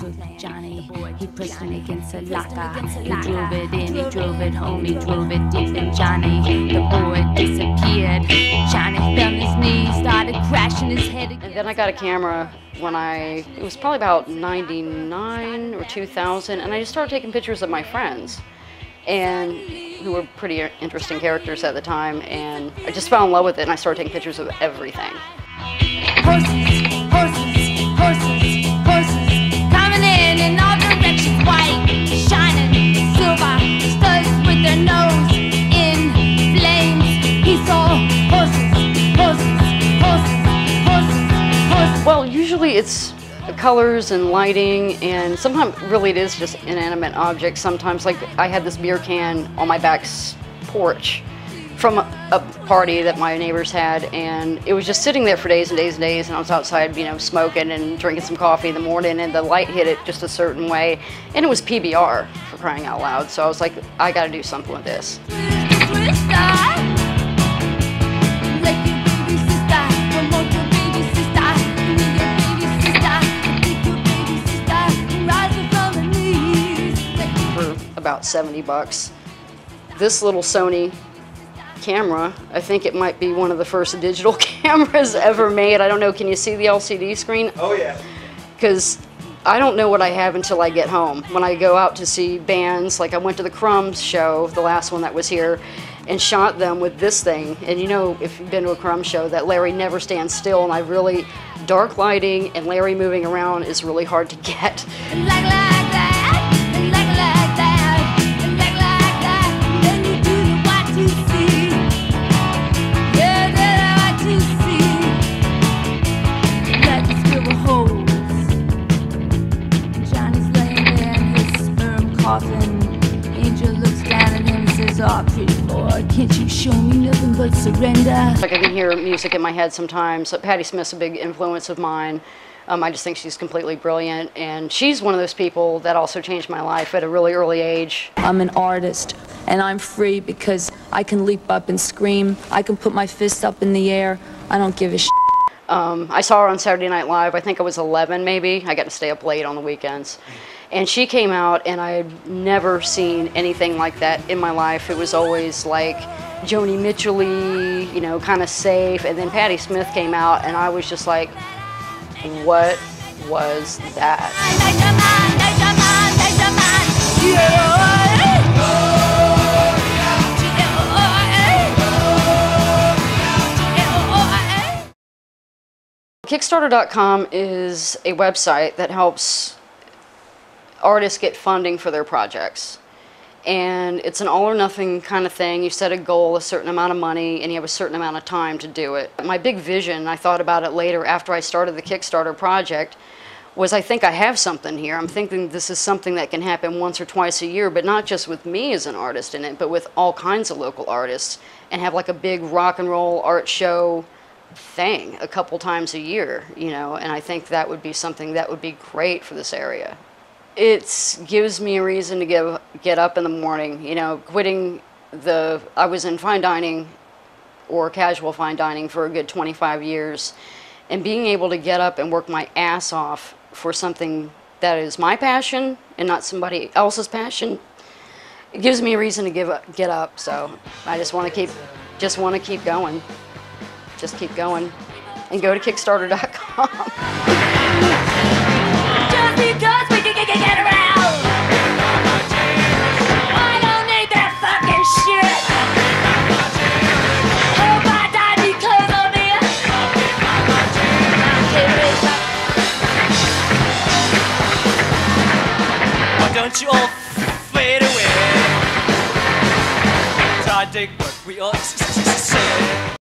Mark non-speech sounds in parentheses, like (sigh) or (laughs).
took Johnny, he pushed him against a locker. He drove it in, he drove it home, he drove it deep in Johnny. The boy disappeared. Johnny fell on his knees, started crashing his head And then I got a camera when I, it was probably about 99 or 2000, and I just started taking pictures of my friends, and who were pretty interesting characters at the time, and I just fell in love with it, and I started taking pictures of everything. Horses, horses, usually it's colors and lighting, and sometimes really it is just inanimate objects. Sometimes, like I had this beer can on my back porch from a, party that my neighbors had, and it was just sitting there for days and days and days. And I was outside, you know, smoking and drinking some coffee in the morning, and the light hit it just a certain way, and it was PBR for crying out loud. So I was like, I got to do something with this. About 70 bucks. This little Sony camera, I think it might be one of the first digital (laughs) cameras ever made. I don't know, can you see the LCD screen? Oh yeah. Because I don't know what I have until I get home. When I go out to see bands, like I went to the Crumbs show, the last one that was here, and shot them with this thing. And you know, if you've been to a Crumbs show, that Larry never stands still, and I really, dark lighting and Larry moving around is really hard to (laughs) get. Angel looks down at him and says, Oh, pretty boy, can't you show me nothing but surrender? Like I can hear music in my head sometimes. Patti Smith's a big influence of mine. Um, I just think she's completely brilliant, and she's one of those people that also changed my life at a really early age. I'm an artist and I'm free because I can leap up and scream. I can put my fist up in the air. I don't give a sh. Um, I saw her on Saturday Night Live. I think I was 11, maybe. I got to stay up late on the weekends, and she came out, and I had never seen anything like that in my life. It was always like Joni Mitchell, you know, kind of safe, and then Patti Smith came out, and I was just like, what was that? Kickstarter.com is a website that helps artists get funding for their projects. And it's an all or nothing kind of thing. You set a goal, a certain amount of money, and you have a certain amount of time to do it. My big vision, I thought about it later after I started the Kickstarter project, was I think I have something here. I'm thinking this is something that can happen once or twice a year, but not just with me as an artist in it, but with all kinds of local artists, and have like a big rock and roll art show thing a couple times a year, you know, and I think that would be something that would be great for this area. It gives me a reason to give, get up in the morning, you know, quitting the, I was in fine dining or casual fine dining for a good 25 years, and being able to get up and work my ass off for something that is my passion and not somebody else's passion, it gives me a reason to give up, get up. So I just want to keep, just want to keep going just keep going and go to Kickstarter.com. Just because we can get, get around. I don't need that fucking shit. Hope I die because of it. Why don't you all fade away? Try to dig what we all. (laughs)